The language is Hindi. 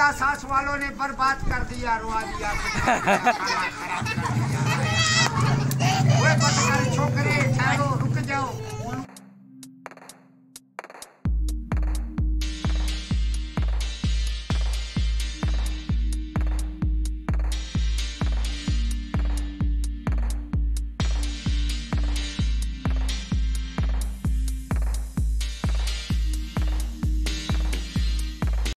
सास वालों ने बर्बाद कर दिया रुआ दिया।